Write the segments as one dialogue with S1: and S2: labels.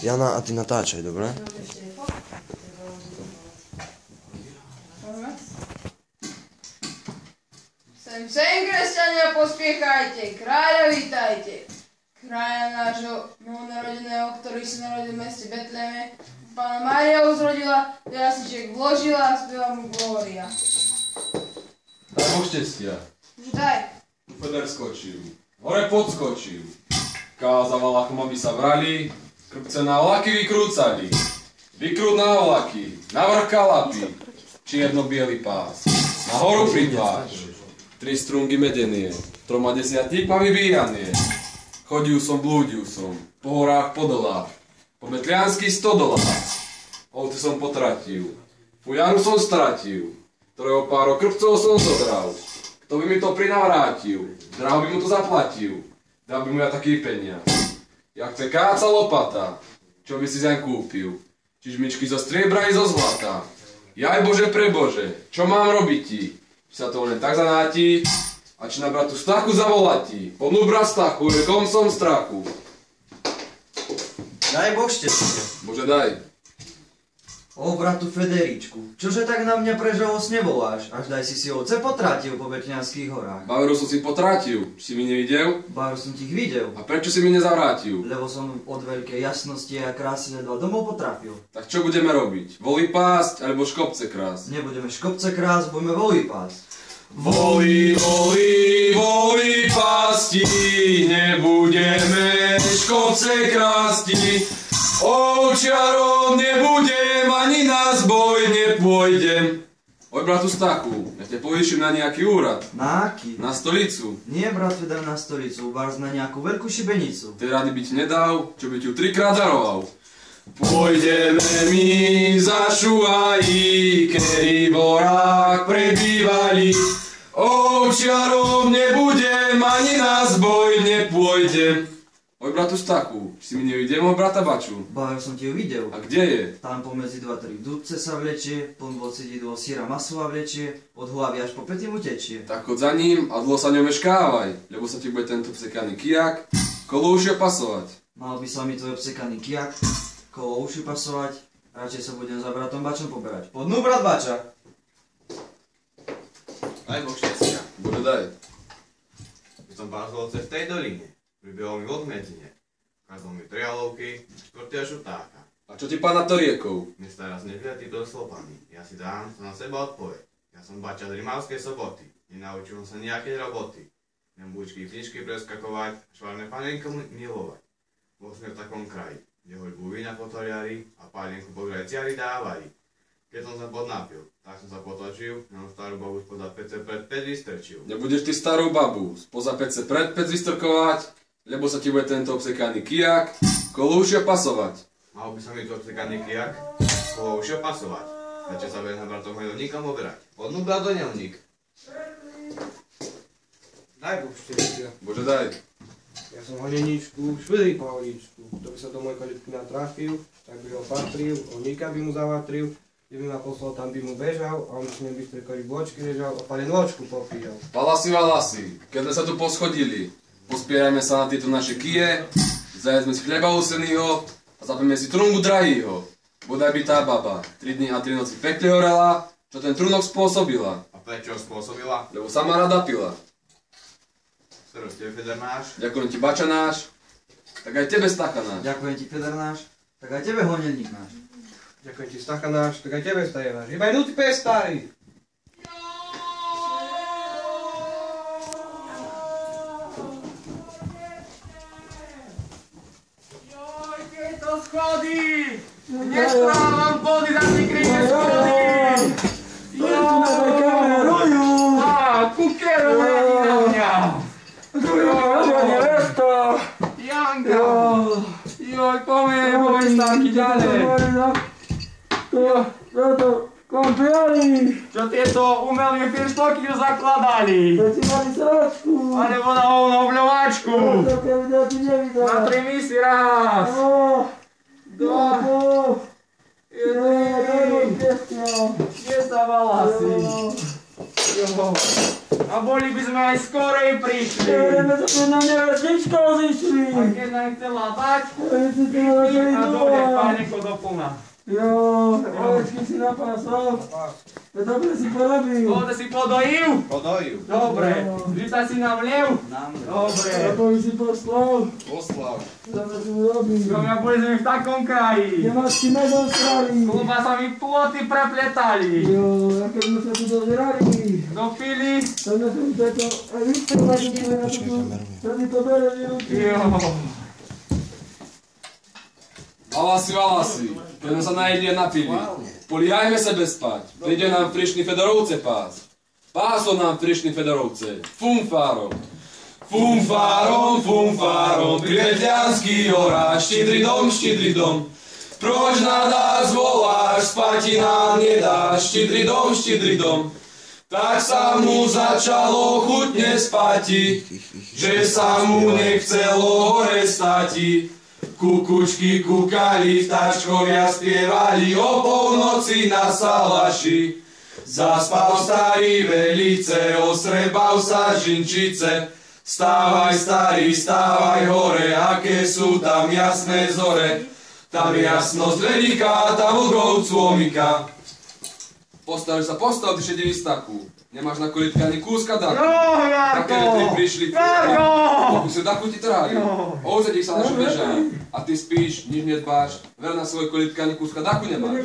S1: Jana, a ty natáčaj, dobre?
S2: Sem, sem, kresťania, pospiechajte, kráľa vítajte. Kráľa nášho novonarodeného, ktorý sa narodil v meste Betleme, pána Mária uzrodila, jasiček vložila a spieva mu Glória.
S3: Daj Boh šťastia.
S2: Už daj.
S3: Feder skočil. Hore podskočil. Kázala lachom, aby sa vrali. Krpce na vlaky vykrúcali. Vykrút na vlaky. Navrh kalapy. Čierno-biely pás. Na horu pripáč. Tri strungy medenie. Troma desiatíkma vybíjanie. Chodil som, blúdil som. Po horách, po dolách. Po metliansky stodolách. Ovce som potratil. Fujaru som stratil. Ktorého páro krpcov som zobral. Kto by mi to prinavrátil? Draho by mu to zaplatil. Dal by mu ja taký peniaz. Jak chce káca lopata. Čo by si zaň kúpil? Čižmičky zo striebra i zo zlata. Jaj Bože pre Bože, čo mám robiť ti? Či sa to len tak zanáti? A či na bratu Stachu zavolatí? Podnú brat Stachu, rekom som strachu.
S4: Daj šťastie.
S3: Bože daj.
S4: O bratu Federičku, čože tak na mňa prežalostne voláš? Až daj si si ovce potratil po Betňanských horách.
S3: Baveru som si potrátil, si mi nevidel?
S4: Baru som ti ich videl,
S3: A prečo si mi nezavrátil?
S4: lebo som od veľkej jasnosti a krásy ledva domov potrafil.
S3: Tak čo budeme robiť? Voli pásť alebo škopce krásť?
S4: Nebudeme škopce krás, budeme voli pás.
S3: Voli, voli, voli pasti, nebudeme škopce krásti. Ovčiarom nebudem, ani na zboj nepôjdem. Oj, bratu Stachu, ja te povýšim na nejaký úrad.
S4: Na aký?
S3: Na stolicu.
S4: Nie, brat Feder, na stolicu, bars na nejakú veľkú šibenicu.
S3: Tej rady by ti nedal, čo by ti ju trikrát daroval. Pôjdeme my za šuají, kedy horách prebývali. Ovčiarom nebudem, ani na zboj nepôjdem. Oj, bratu Stachu, si mi nevidel môj brata Baču.
S4: Baru som ti ju videl.
S3: A kde je?
S4: Tam pomedzi dva, tri dudce sa vlečie, pon sedidlo síra masová vlečie, od hlavy až po pety mu tečie.
S3: Tak chod za ním a dlho sa ňom meškávaj, lebo sa ti bude tento psekaný kijak kolo ušia pasovať.
S4: Mal by sa mi tvoj obsekaný kijak, kolo uši pasovať, radšej sa budem za bratom Bačom poberať. Podnú brat Bača!
S5: Daj Boh šťastia.
S3: Bude daj.
S5: Som pásol v tej doline, pribehol mi od medine. Ukázal mi trialovky, štvrtia šutáka.
S3: A čo ti pán na to riekol?
S5: Dnes teraz neviatý do slopany. Ja si dám sa na seba odpoveď. Ja som bača z Rimavskej soboty. Nenaučil som sa nejakej roboty. Viem bučky knižky preskakovať, švárne panenko milovať. Bol sme v takom kraji, kde hoľbu vína potoliari a pálenku po greciari dávali. Keď som sa podnapil, tak som sa potočil, na starú babu spoza PC pred 5 vystrčil.
S3: Nebudeš ty starú babu spoza pece pred pec vystrkovať, lebo sa ti bude tento obsekaný kijak kolúšia pasovať.
S5: Mal by sa mi to obsekaný kijak, koho už opasovať. Začal sa bude na bratom hojno nikam oberať. Odnú brat do nevník.
S6: Daj šťastia.
S3: Bože daj.
S6: Ja som hodeničku, švedý pohodičku. Kto by sa do mojej kalitky natrafil, tak by ho patril, oníka by mu zavatril, kde by ma poslal, tam by mu bežal, a on už by strikali bočky ležal a pane nočku popíjal.
S3: Palasy valasy, keď sme sa tu poschodili, pospierajme sa na tieto naše kije, zajedzme si chleba usenýho a zapneme si trungu drahýho. Bodaj by tá baba tri dny a tri noci pekne horela, čo ten trunok spôsobila,
S5: A prečo spôsobila?
S3: lebo sama rada pila.
S5: Ktorú ste Feder?
S3: Ďakujem ti bača náš, tak aj tebe stacha náš.
S4: Ďakujem ti, Feder náš, tak aj tebe honelník náš.
S6: Ďakujem ti, Stacha náš, tak aj tebe staje náš. Iba pes starý.
S7: Schody! Nesprávam vody, zakryjte schody! Joj! Á, kukero hľadí na mňa! Janka! Joj, pomeň, pomeň stánky ďalej! Čo tieto umelé firstoky ju zakladali? Alebo na hovno obľovačku! Na tri misy raz! Dva! Jeden! Jo. A boli by sme aj skorej prišli.
S1: Ideme to tu na mňa večnička zišli.
S7: A keď nám chcela dať,
S1: si
S7: a dole. páneko do plna.
S1: Jo, ovečky si napásol. To dobre si porobil.
S7: Voda si podojil?
S5: Podojú.
S7: Dobre. Vžita si nám liev? Dobre.
S1: Lepo si poslal.
S3: Poslav.
S1: Dobre si mu robil.
S7: Jo, ja boli sme v takom kraji.
S1: Nemáš ti medom strali.
S7: Klobasami ploty prepletali.
S1: Jo, a keď sme sa tu dožrali.
S7: Dopili.
S1: To sme tu tieto vystrvali na tu. To si to bere výruky.
S7: Jo.
S3: Valasi, valasi, keď sme sa najedli a napili. Políhajme sebe spať, príde nám frišný Fedorovce pás. Páso nám frišný Fedorovce, fumfárom. Fumfárom, fumfárom, pri Vedľanský horách, štidri dom, štidri dom. Proč na nás voláš, spati nám nedáš, štidri dom, štidri dom. Tak sa mu začalo chutne spati, že sa mu nechcelo hore stati. Kukučky kúkali, vtáčkovia spievali o polnoci na salaši. Zaspal starý velice, osrebal sa žinčice. Stávaj starý, stávaj hore, aké sú tam jasné zore. Tam jasnosť veľká, tam vlkov cômika. Postav sa, postav, ty staku. Nemáš na kolitke ani kúska daku.
S7: Jo,
S3: Také tri
S7: Jarko.
S3: prišli.
S7: Jarko.
S3: Pokusy dachu ti trhali. Ovce ti sa naše bežali. A ty spíš, nič nedbáš. Ver na svoje kolitke ani kúska dachu nemáš.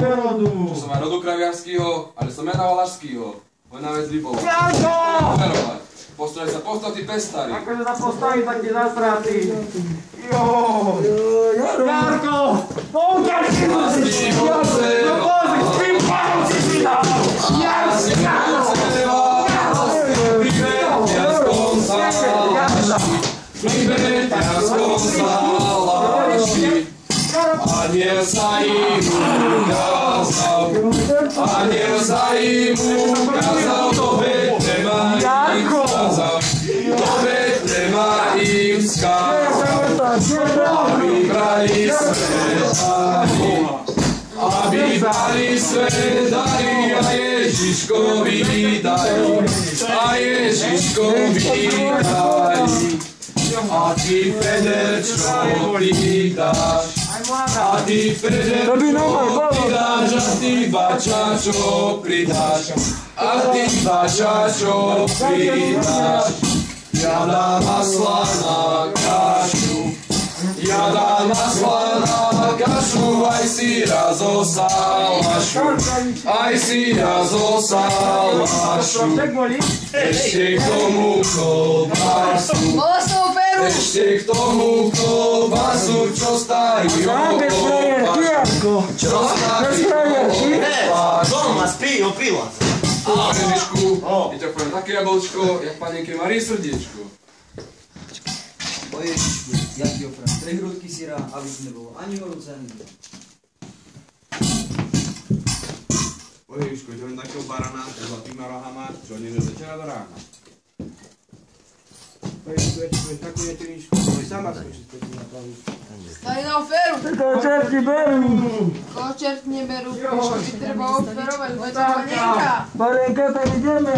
S7: rodu.
S3: Čo som aj rodu kraviarskýho, ale som ja na Valašskýho. Hoď na vec libol.
S7: Jarko.
S3: Postav sa, postav ty pes starý.
S7: Akože sa postaví, tak ti zasratí. Jo. Jarko. Poukaž si ma.
S3: Aniel sa im ukázal, aniel sa im ukázal, do Betlema im skázal, do Betlema im skázal, aby brali svet dary, aby brali svet dary a Ježiškovi dary, a Ježiškovi dary. Pridáš, a ty Bačačo pridáš. Ja dám masla na kašu, ja dám masla na kašu, aj si raz zo salašu, aj si raz zo salašu. Ešte ešte k tomu kolbasu, čo starí okolo čo starí okolo
S8: Doma spí, opila.
S3: Ježišku, ja ťa poviem také jablčko, jak panenke Marie srdiečko.
S4: O Ježišku, ja ti opravím tri hrudky syra, aby tu nebolo ani horúce, ani zle.
S5: O Ježišku, to len takého barana s zlatýma rohama, čo nie z večera do rána.
S6: Ježišku, ja ti poviem takú netiričku, to je sama skočí z na
S2: oferu!
S1: To čerti berú.
S2: Koho čert neberú, by treba oferovať, bude to panenka!
S1: Marenka, tak ideme.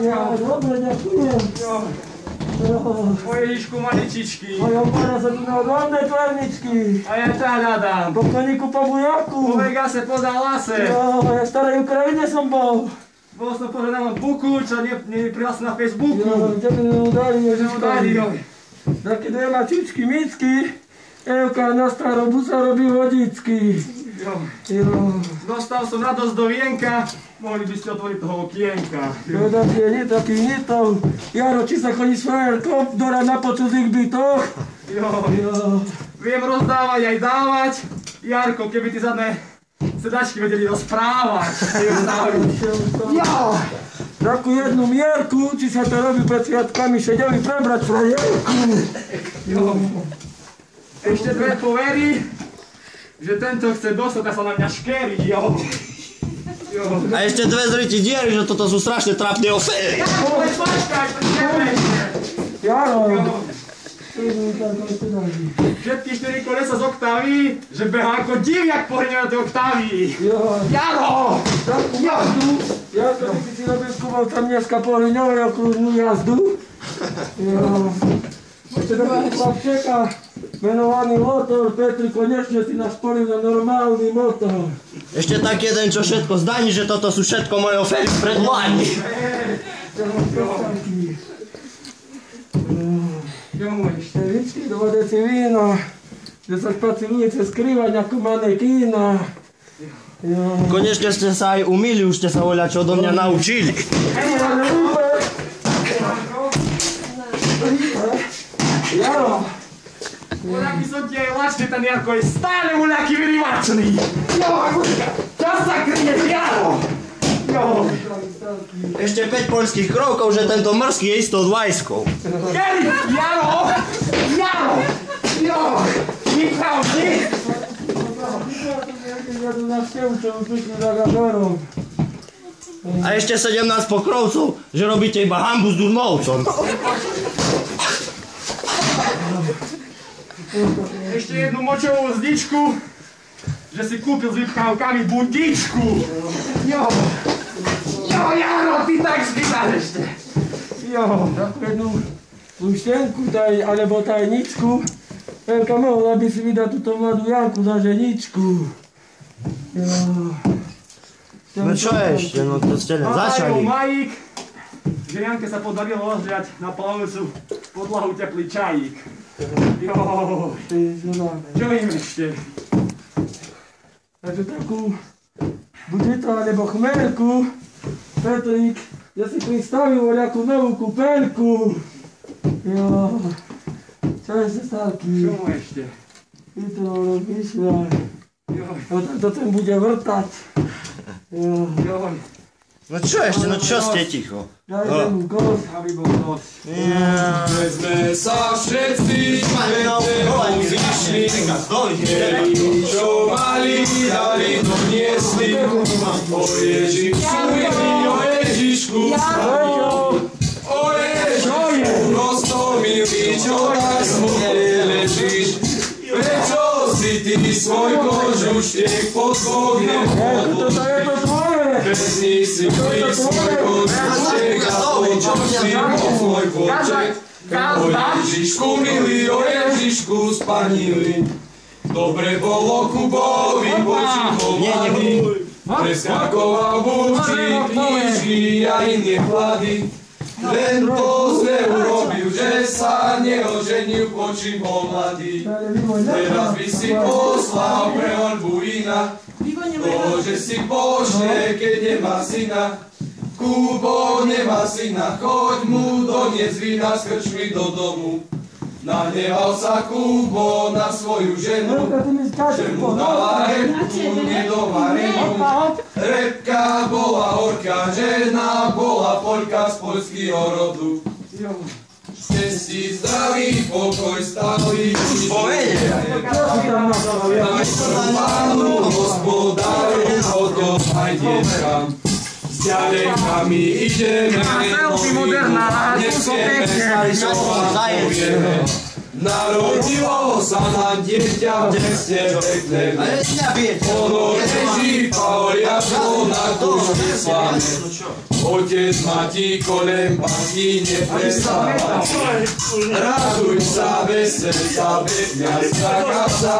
S1: Ja, dobre, ďakujem. Jo.
S7: O Ježišku maličičky.
S1: Moja pána sa tu rovné tvarničky.
S7: A ja ťa hľadám.
S1: Po koníku po bujaku.
S7: Po Vegase, po Dallase.
S1: Jo, ja starej Ukrajine som bol.
S7: Bol som poženal buku, čo nie, nie prihlásil na Facebooku.
S1: Jo,
S7: mu dali, jo.
S1: Ježiškovi. Také dve mačičky, micky. Evka na starobu sa robí vodicky.
S7: Jo.
S1: Jo,
S7: Dostal som radosť do vienka. Mohli by ste otvoriť toho okienka.
S1: jo, taký nie, taký nitov. Jaro, či sa chodí s frajerkou do rana po cudzích bytoch?
S7: Jo.
S1: Jo,
S7: Viem rozdávať aj dávať. Jarko, keby ty zadné sedačky vedeli rozprávať.
S1: Ja! Takú jednu mierku, či sa to robí pred sviatkami, sedeli prebrať frajerku.
S7: Ešte dve povery, že tento chce dostať a sa na mňa škerí, jo. Jo.
S8: A ešte dve zriti diery, že toto sú strašne trápne oféry.
S7: Poď počkaj, to ideme ešte. Všetky štyri kolesa z oktávy, že behá ako diviak po tej oktávy.
S1: Jo,
S7: Jaro!
S1: takú jazdu, Jarko, ty si si robil skúmal tam dneska po okružnú jazdu. Jo. Ešte taký chlapček a menovaný motor, Petri, konečne si nás spolil na normálny motor.
S8: Ešte tak jeden, čo všetko zdaní, že toto sú všetko moje ofery pred vládni.
S7: Jo
S1: dva deci víno, 10 pacilnice skrývať ako manekína.
S8: Konečne ste sa aj umýli, už ste sa voľa čo odo mňa naučili.
S1: Jaro,
S7: voľaký som ti aj lačný, ten Jarko je stále voľaký vyrivačný. Jo, čo sa kryješ, Jaro? Jo,
S8: Ešte 5 poľských krokov, že tento mrzký je isto od vajskov.
S7: Geri, Jaro! Jaro! Jo,
S1: gadorom.
S8: A ešte 17 pokrovcov, že robíte iba hambu s Durmovcom.
S7: Ešte jednu močovú zdičku, že si kúpil s vypchávkami bundičku. Jo, jo, Jaro, ty tak ešte. Jo,
S1: Takú jednu luštenku, taj, alebo tajničku. Elka mohla by si vydať túto mladú Janku za ženičku. Jo.
S8: No čo ešte, no to ste len
S7: Majú
S8: začali.
S7: Majík, že Janke sa podarilo rozhriať na plavujúcu podlahu teplý čajík. Jo, čo im ešte?
S1: Takže takú buď to alebo chmelku. Petrik, ja si pristavil nejakú novú kúpeľku. Jo. Čo je sa starky?
S7: Čo mu ešte?
S1: Ty to rozmýšľaj.
S7: Jo,
S1: No tak to ten bude vrtať. Jo.
S7: jo,
S8: No čo ešte, no čo ste ticho?
S1: Dajte mu kos.
S7: aby bol dosť.
S8: Ja.
S3: Sme sa všetci svetemu zišli, čo mali, dali doniesli. O Ježišu, višku stavio Oje, puno sto mi vidio da smo gdje ležiš Prečo si ti svoj kožu štijek pod
S1: svog ne mogu Bez
S3: njih si mi svoj kožu štijek da si po svoj poček Kao ježišku mili, o ježišku spanjili. Dobre bolo kubovi. Preskakoval buči, knižky a iné chlady. Len to zle urobil, že sa neoženil, počím bol mladý. Teraz by si poslal pre orbu iná. To, že si pošle, keď nemá syna. Kubo nemá syna, choď mu doniec vína z krčmy do domu. Nahneval sa Kubo na svoju ženu, že mu dala repku nedovarenú. Repka bola horká žena, bola poľka z poľského rodu. Ste si zdraví, pokoj stáli, pánu hospodáru, potom aj deťkám. S ďalekami ideme,
S7: selfie moderná,
S3: nesieme,
S8: Stali sa
S3: povieme. Narodilo sa na dieťa v meste Betlehem.
S8: Ale mňa bijete.
S3: Ono leží pavoliačko na kúške slame. Otec ma ti kolem patí neprestáva. Raduj sa, vesel sa, betňarská kasa.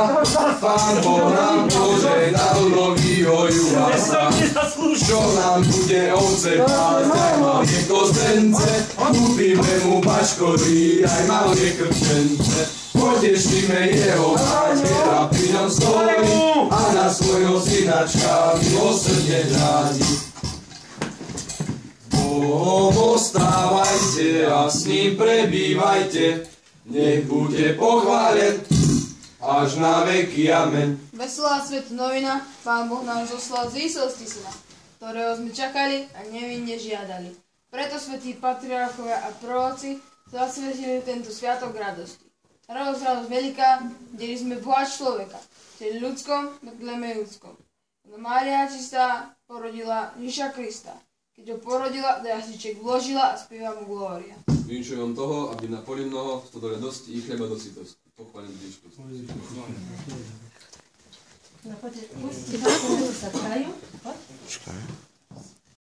S3: Pán Boh nám poženal novýho juhasa. Čo nám bude ovce pásť, aj malé kozence. Kúpime mu paškory, aj malé krčence. Potešíme jeho pátiera, pri ňom stojí a na svojho synačka milosrdne hľadí. Bohom ostávajte a s ním prebývajte, nech bude pochválen až na veky. Amen.
S2: Veselá svet novina, Pán Boh nám zoslal z výsosti syna, ktorého sme čakali a nevinne žiadali. Preto svetí patriarchovia a proroci zasvetili tento sviatok radosti. Radosť, radosť veľká, deli sme Boha človeka, tedy ľudskom, Betleme ľudskom. Mária čistá porodila Ježiša Krista. Keď ho porodila, do jasliček vložila a spieva mu glória.
S3: Vinčujem vám toho, aby na poli mnoho, v stodole dosti i chleba dosytosti. Pochválim dedičku.
S9: No poďte, pustite sa trajú. Poď.